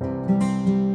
Música